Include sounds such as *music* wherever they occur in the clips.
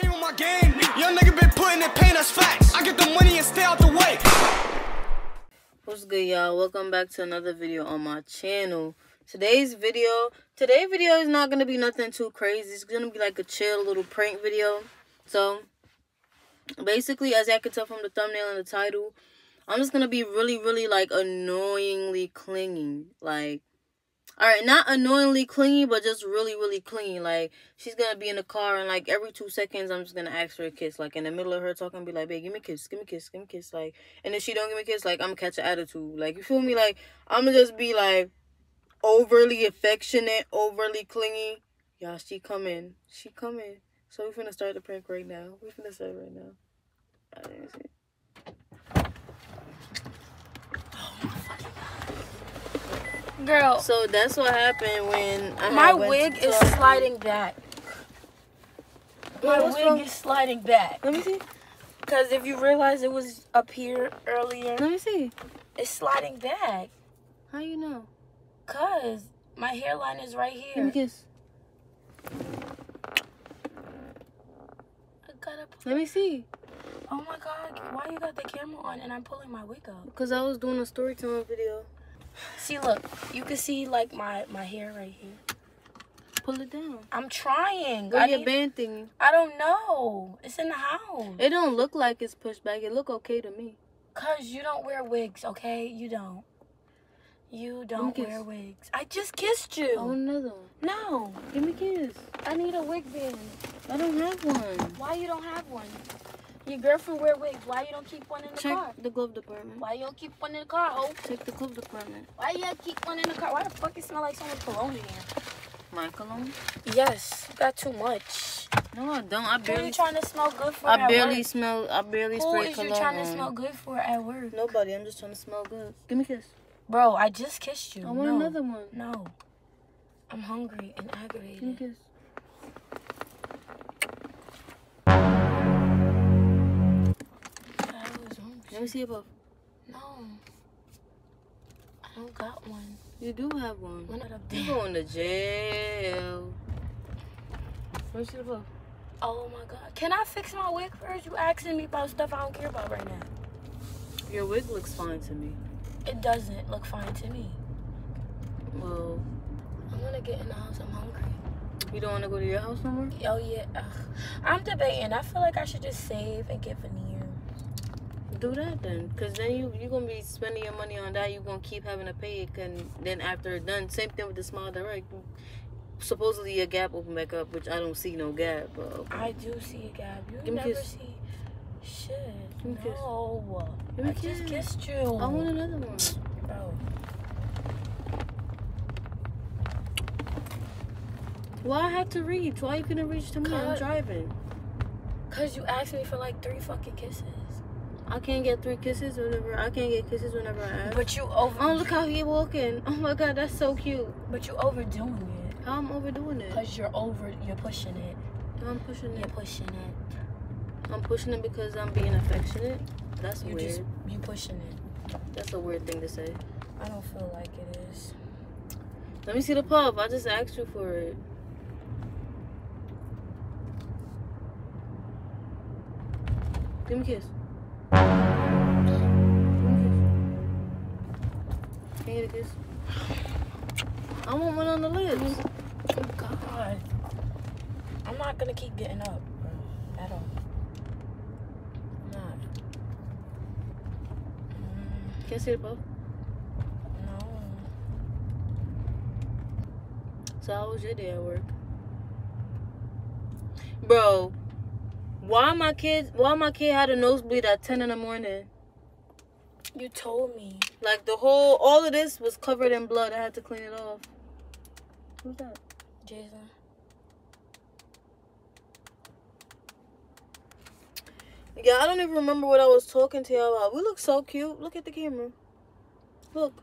On my game. Young nigga been putting in pain, that's facts. I get the money and stay out the way. What's good, y'all? Welcome back to another video on my channel. Today's video, today's video is not gonna be nothing too crazy. It's gonna be like a chill little prank video. So, basically, as I can tell from the thumbnail and the title, I'm just gonna be really, really like annoyingly clingy. Like, all right, not annoyingly clingy, but just really, really clingy. Like, she's gonna be in the car, and like every two seconds, I'm just gonna ask for a kiss. Like in the middle of her talking, be like, "Babe, give me a kiss, give me a kiss, give me a kiss." Like, and if she don't give me a kiss, like I'm gonna catch an attitude. Like, you feel me? Like, I'm gonna just be like overly affectionate, overly clingy. Y'all, she coming, she coming. So we finna start the prank right now. We finna start right now. I didn't see. Girl, So that's what happened when I my wig is sliding back. My Wait, wig wrong? is sliding back. Let me see. Because if you realize it was up here earlier, Let me see. it's sliding back. How you know? Because my hairline is right me here. kiss. I gotta put, Let me see. oh my god, why you got the camera on and I'm pulling my wig up? Cause I was doing a story time video. See, look, you can see like my, my hair right here. Pull it down. I'm trying. Where I, your need- band thingy? I don't know. It's in the house. It don't look like it's pushed back. It look okay to me. Cause you don't wear wigs, okay? You don't. You don't wear wigs. I just kissed you. Want another one. No, Give me a kiss. I need a wig band. I don't have one. Why you don't have one? Your girlfriend wear wigs. Why you don't keep one in the Check car? the glove department. Why you don't keep one in the car? Oh, Check the glove department. why you keep one in the car? Why the fuck it smell like so much cologne in here? My cologne? Yes, got too much. No, I don't. I Who barely. you trying to smell good for I barely work? smell. I barely Who spray is cologne. you trying to smell good for at work? Nobody. I'm just trying to smell good. Give me a kiss. Bro, I just kissed you. I want no. another one. No. I'm hungry and aggravated. Give me a kiss. Let me see above. No. I don't got one. You do have one. One You going to jail. Let me see above. Oh my god. Can I fix my wig first? You asking me about stuff I don't care about right now. Your wig looks fine to me. It doesn't look fine to me. Well, I'm gonna get in the house. I'm hungry. you don't want to go to your house no more? Oh yeah. Ugh. I'm debating. I feel like I should just save and get veneers. Do that then, cause then you you gonna be spending your money on that. You gonna keep having to pay it, and then after it's done, same thing with the Smile Direct. Supposedly a gap open back up, which I don't see no gap. But okay. I do see a gap. You Give never kiss. see shit. Give me kiss. no. Give me I a just kiss. kissed you. I want another one. Bro. Why I have to reach? Why you couldn't reach to me? I'm driving. Cause you asked me for like three fucking kisses. I can't get three kisses whenever I can't get kisses whenever I ask. But you over Oh, look how he walking. Oh my god, that's so cute. but you overdoing it. How I'm overdoing it? Cause you're over you're pushing it. I'm pushing You're it. pushing it. I'm pushing it because I'm being affectionate. That's You weird. just you pushing it. That's a weird thing to say. I don't feel like it is. Let me see the puff. I just asked you for it. Give me a kiss. Get? I want one on the lips. Oh God. I'm not gonna keep getting up, bro. At all. I'm not. Mm, Can I see no. So how was your day at work? Bro, why my kids why my kid had a nosebleed at ten in the morning? You told me. Like the whole all of this was covered in blood. I had to clean it off. Who's that? Jason. Yeah, I don't even remember what I was talking to y'all about. We look so cute. Look at the camera. Look.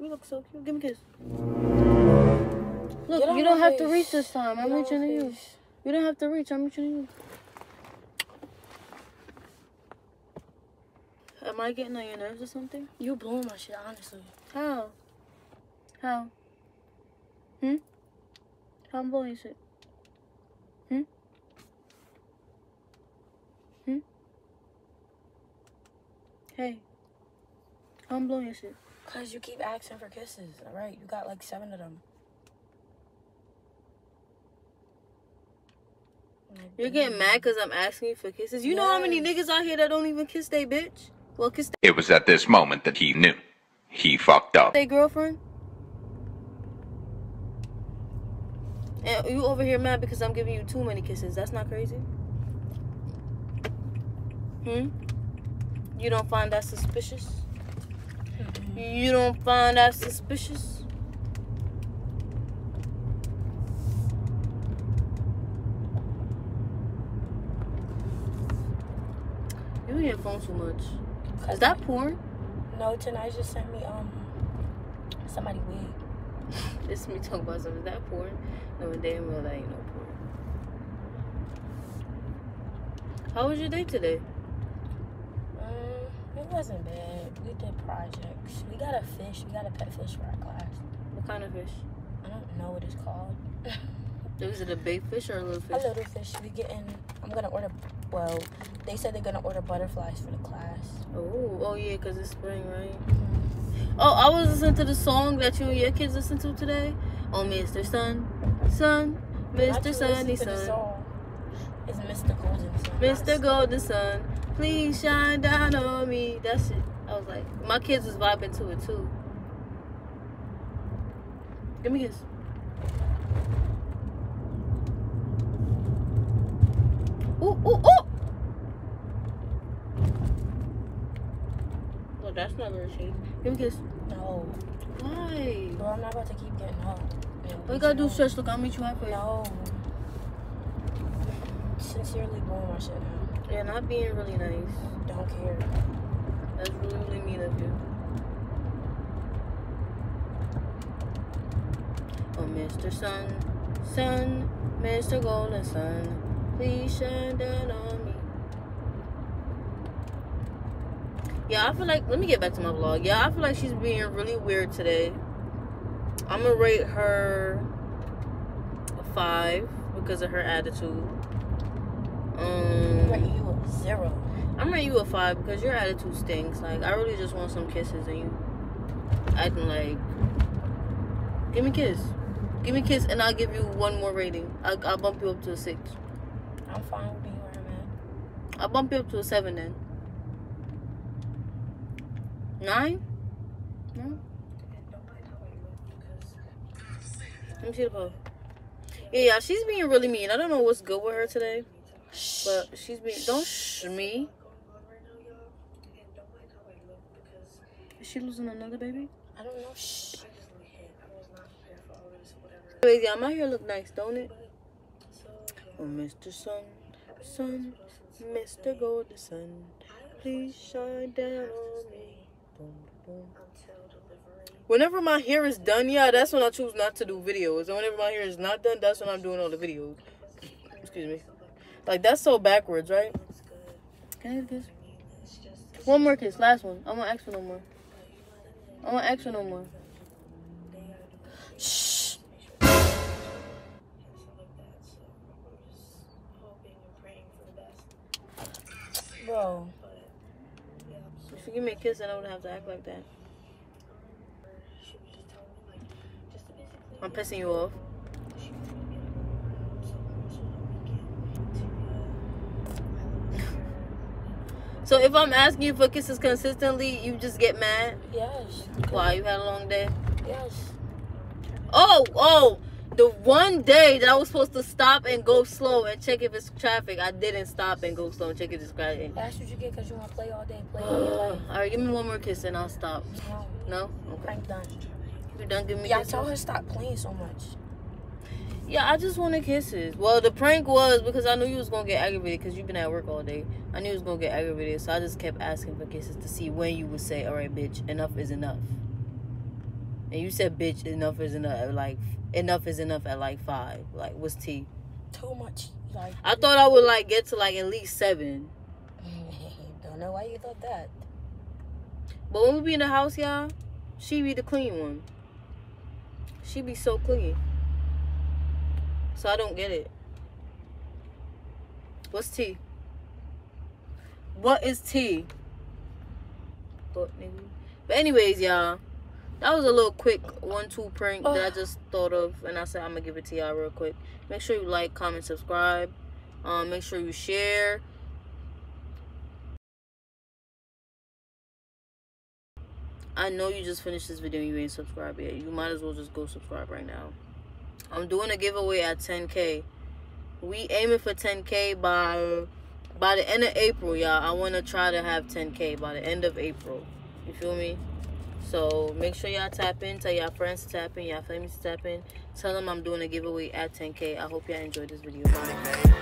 We look so cute. Give me a kiss. Look, you don't have to reach this time. I'm reaching to you. You don't have to reach. I'm reaching to you. Am I getting on your nerves or something? You blowing my shit, honestly. How? How? Hmm? How I'm blowing your shit? Hmm? Hmm? Hey. I'm blowing your shit. Cause you keep asking for kisses. All right, you got like seven of them. You're getting mad because I'm asking you for kisses. You know how many niggas out here that don't even kiss they bitch? Well, kiss It was at this moment that he knew. He fucked up. Hey, girlfriend. And you over here mad because I'm giving you too many kisses. That's not crazy. Hmm? You don't find that suspicious? You don't find that suspicious? You on your phone too much. Is that porn? No, tonight just sent me um somebody wig. *laughs* This is me talking about something. Is that porn? No, damn well that ain't no porn. How was your day today? Um, it wasn't bad. We did projects. We got a fish. We got a pet fish for our class. What kind of fish? I don't know what it's called. *laughs* Is it a big fish or a little fish? a little fish. We getting. I'm gonna order. Well, they said they're gonna order butterflies for the class. Oh, oh yeah, cause it's spring, right? Mm-hmm. Oh, I was listening to the song that you and your kids listen to today. Oh, Mr. Sun, Sun, Mr. Sunny Sun. It's Mr. Golden Sun. Mr. Golden Sun, please shine down on me. That's it. I was like, my kids was vibing to it too. Give me a kiss. Ooh, ooh, ooh! Well, that's not shady. Give me a kiss. No. Why? Bro, I'm not about to keep getting All you gotta do stretch. Look, I'll meet you halfway. No. Sincerely blowing my shit now. Yeah, not being really nice. Don't care. That's really, really mean of you. Oh, Mr. Sun, Sun, Mr. Golden Sun, please shine down on me. Yeah, I feel like, let me get back to my vlog. Yeah, I feel like she's being really weird today. I'm gonna rate her a five because of her attitude. Um, Right, you a zero. I'm rating you a five because your attitude stinks. Like I really just want some kisses and you acting like give me a kiss. Give me a kiss and I'll give you one more rating. I'll, I'll bump you up to a six. I'm fine with being where I'm at. I'll bump you up to a seven then. Nine? No? Let me see the post. Yeah, yeah, she's being really mean. I don't know what's good with her today, but she's being. Don't shh me. Is she losing another baby? I don't know. Shh. Anyways, yeah, my hair look nice, don't it? Oh, Mr. Sun, Sun, Mr. Golden Sun, please shine down on me. Boom, boom. Whenever my hair is done, yeah, that's when I choose not to do videos. And whenever my hair is not done, that's when I'm doing all the videos. Excuse me. Like, that's so backwards, right? Can I have kiss? One more kiss, last one. I won't ask for no more. I won't ask for no more. Shh. Bro, If you give me a kiss, then I wouldn't have to act like that. I'm pissing you off. So if I'm asking you for kisses consistently, you just get mad? yes. Why? You had a long day? Yes. Oh, oh, the one day that I was supposed to stop and go slow and check if it's traffic, I didn't stop and go slow and check if it's traffic. That's what you get because you want to play all day. Play *sighs* all All your life. right, give me one more kiss and I'll stop. No. No? Okay. Prank done. You done giving me Yeah, kisses? tell her stop playing so much. Yeah, I just wanted kisses. Well, the prank was because I knew you was gonna get aggravated because you've been at work all day. I knew you was gonna get aggravated, so I just kept asking for kisses to see when you would say, "All right, bitch, enough is enough." And you said, "Bitch, enough is enough." Like, enough is enough at like five. Like, what's T? Too much. Like, I thought I would like get to like at least seven. *laughs* don't know why you thought that. But when we be in the house, y'all, she be the clean one. She be so clean. So I don't get it. What's T? What is T? But but anyways, y'all. That was a little quick one-two prank that I just thought of, and I said I'm gonna give it to y'all real quick. Make sure you like, comment, subscribe. Um, make sure you share. I know you just finished this video you ain't subscribed yet. You might as well just go subscribe right now. I'm doing a giveaway at 10k. We aiming for 10k by by the end of April, y'all. I want to try to have 10k by the end of April. You feel me? So make sure y'all tap in. Tell y'all friends to tap in. Y'all family to tap in. Tell them I'm doing a giveaway at 10k. I hope y'all enjoyed this video. Bye.